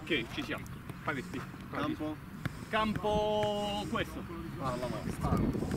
Ok, ci siamo. Paletti. Campo? Campo questo. Ah, la mano.